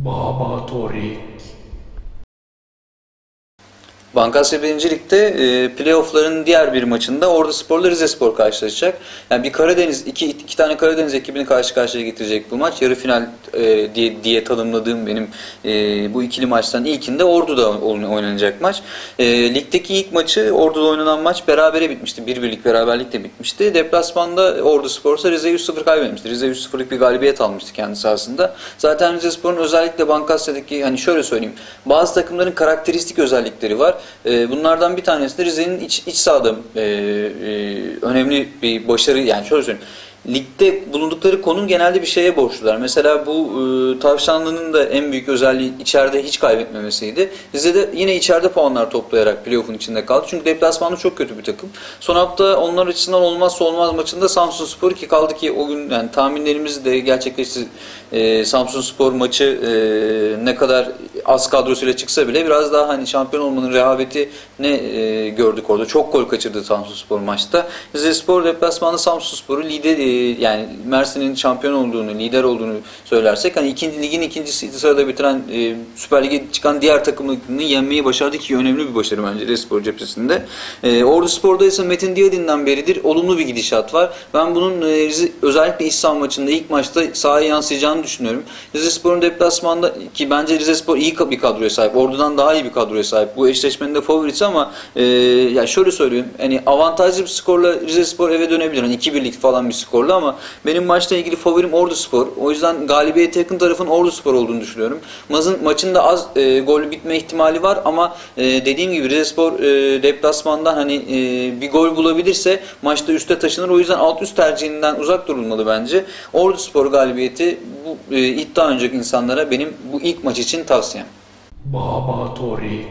Baba Torik. Bankasya 1. Lig'de e, playoff'ların diğer bir maçında Ordu Spor'la Rize Spor karşılaşacak. Yani bir Karadeniz, iki, iki tane Karadeniz ekibini karşı karşıya getirecek bu maç. Yarı final e, diye, diye tanımladığım benim e, bu ikili maçtan ilkinde Ordu'da oynanacak maç. E, ligdeki ilk maçı Ordu'da oynanan maç berabere bitmişti. Bir birlik beraberlikle bitmişti. Deplasmanda Ordu Spor ise Rize 3-0 kaybetmişti. Rize 3-0'lık bir galibiyet almıştı kendisi aslında. Zaten Rize Spor'un özellikle Bankasya'daki hani şöyle söyleyeyim. Bazı takımların karakteristik özellikleri var. E, bunlardan bir tanesi de Rize'nin iç, iç sahada e, e, önemli bir başarı yani şöyle söyleyeyim ligde bulundukları konum genelde bir şeye borçlular. Mesela bu e, Tavşanlı'nın da en büyük özelliği içeride hiç kaybetmemesiydi. Rize'de yine içeride puanlar toplayarak playoff'un içinde kaldı. Çünkü deplasmanda çok kötü bir takım. Son hafta onlar açısından olmazsa olmaz maçında Samsun Spor ki kaldı ki o gün yani tahminlerimiz de gerçekleşti. E, Samsun Spor maçı e, ne kadar az kadrosuyla çıksa bile biraz daha hani şampiyon olmanın rehaveti ne e, gördük orada. Çok gol kaçırdı Samsun Spor maçta. Rize Spor deplasmanda Samsun Spor'u lider e, yani Mersin'in şampiyon olduğunu, lider olduğunu söylersek hani ikinci ligin ikinci sırada bitiren e, Süper Lig'e çıkan diğer takımını yenmeyi başardı ki önemli bir başarı bence Rize Spor cephesinde. E, Ordu Spor'da ise Metin Diyadin'den beridir olumlu bir gidişat var. Ben bunun e, özellikle saha maçında ilk maçta sahaya yansıyacağını düşünüyorum. Rize Spor'un deplasmanda ki bence Rize Spor iyi bir kadroya sahip. Ordu'dan daha iyi bir kadroya sahip. Bu eşleşmenin de favorisi ama e, ya şöyle söyleyeyim. Hani avantajlı bir skorla Rize Spor eve dönebilir. Hani 2-1'lik falan bir skorla ama benim maçla ilgili favorim Ordu Spor. O yüzden galibiyete yakın tarafın Ordu Spor olduğunu düşünüyorum. Maçın, maçın da az e, gol bitme ihtimali var ama e, dediğim gibi Rize Spor e, deplasmandan hani e, bir gol bulabilirse maçta üste taşınır. O yüzden alt üst tercihinden uzak durulmalı bence. Ordu Spor galibiyeti bu e, iddia oynayacak insanlara benim bu ilk maç için tavsiyem. Baba Torik.